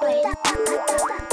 Wait.